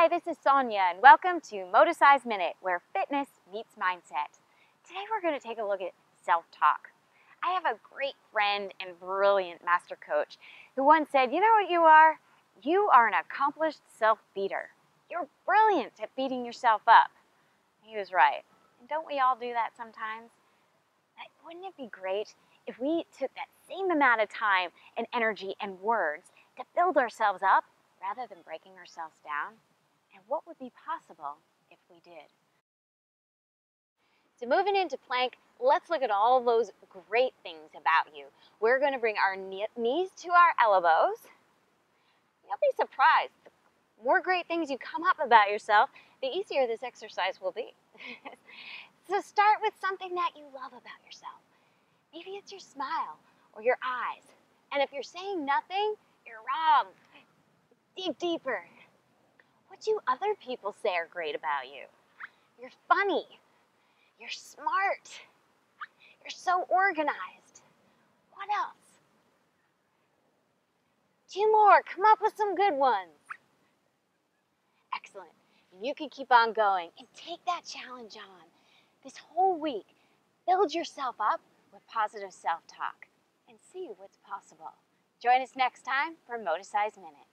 Hi, this is Sonia, and welcome to Moticise Minute, where fitness meets mindset. Today we're going to take a look at self-talk. I have a great friend and brilliant master coach who once said, you know what you are? You are an accomplished self-beater. You're brilliant at beating yourself up. He was right. And don't we all do that sometimes? Wouldn't it be great if we took that same amount of time and energy and words to build ourselves up rather than breaking ourselves down? And what would be possible if we did? So moving into plank, let's look at all those great things about you. We're going to bring our knees to our elbows. You'll be surprised. The more great things you come up about yourself, the easier this exercise will be. so start with something that you love about yourself. Maybe it's your smile or your eyes. And if you're saying nothing, you're wrong. Dig deeper. What do other people say are great about you? You're funny. You're smart. You're so organized. What else? Two more. Come up with some good ones. Excellent. You can keep on going and take that challenge on. This whole week, build yourself up with positive self talk and see what's possible. Join us next time for Moticise Minute.